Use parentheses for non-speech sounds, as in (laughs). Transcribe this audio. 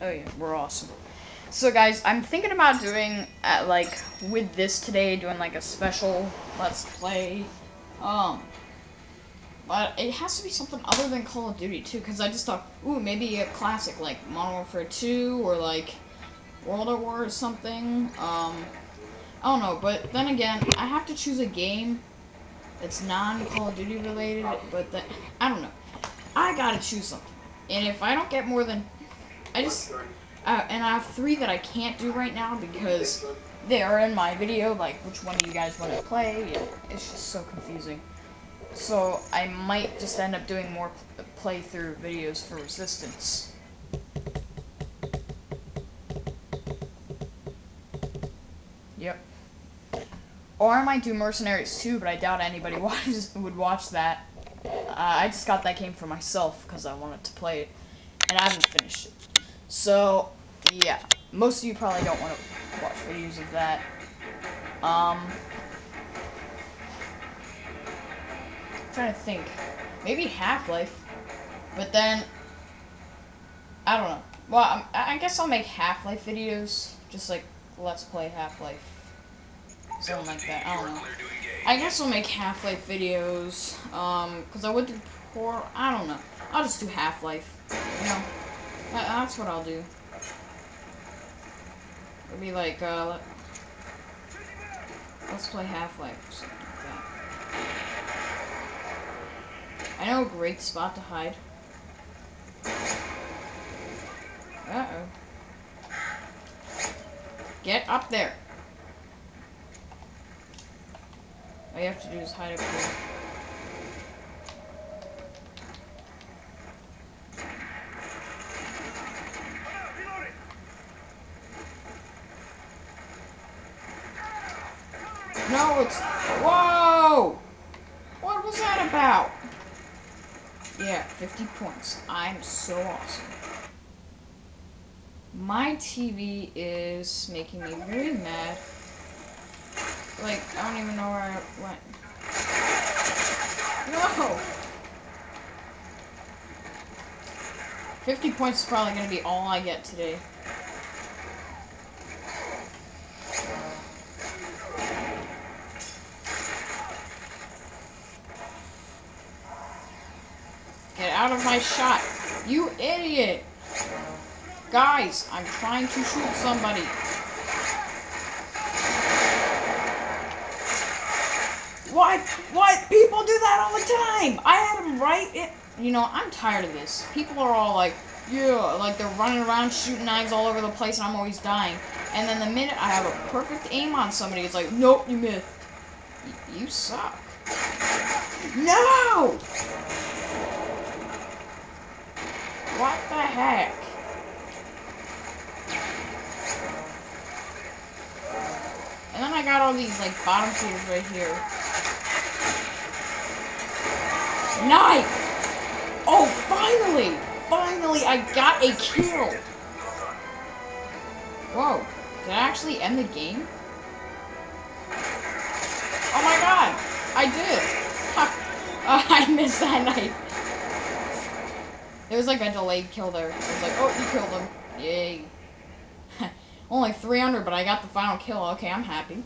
Oh yeah, we're awesome. So guys, I'm thinking about doing uh, like with this today, doing like a special let's play. Um, but it has to be something other than Call of Duty too, because I just thought, ooh, maybe a classic like Modern Warfare 2 or like World at War or something. Um, I don't know, but then again, I have to choose a game that's non-Call of Duty related, but that I don't know. I gotta choose something, and if I don't get more than I just, uh, and I have three that I can't do right now because they are in my video, like which one do you guys want to play? It's just so confusing. So I might just end up doing more playthrough videos for Resistance. Yep. Or I might do Mercenaries too, but I doubt anybody (laughs) watches, would watch that. Uh, I just got that game for myself because I wanted to play it, and I haven't finished it. So, yeah. Most of you probably don't want to watch videos of that. Um, I'm trying to think. Maybe Half-Life. But then, I don't know. Well, I'm, I guess I'll make Half-Life videos. Just like, let's play Half-Life. Something like that. I don't know. I guess I'll make Half-Life videos. Um, because I would do poor. I don't know. I'll just do Half-Life. You know? That's what I'll do. It'll be like, uh, let, let's play Half-Life or something like that. I know a great spot to hide. Uh-oh. Get up there. All you have to do is hide up here. No, it's... Whoa! What was that about? Yeah, 50 points. I'm so awesome. My TV is making me very mad. Like, I don't even know where I went. No! 50 points is probably going to be all I get today. Out of my shot. You idiot. Guys, I'm trying to shoot somebody. What? What? People do that all the time. I had them right in... You know, I'm tired of this. People are all like, yeah, like they're running around shooting knives all over the place and I'm always dying. And then the minute I have a perfect aim on somebody, it's like, nope, you missed. You suck. No! What the heck? And then I got all these, like, bottom feeders right here. Knife! Oh, finally! Finally, I got a kill! Whoa. Did I actually end the game? Oh my god! I did! (laughs) I missed that knife. There was like a delayed kill there. It was like, oh, you killed him. Yay. (laughs) Only 300, but I got the final kill. Okay, I'm happy.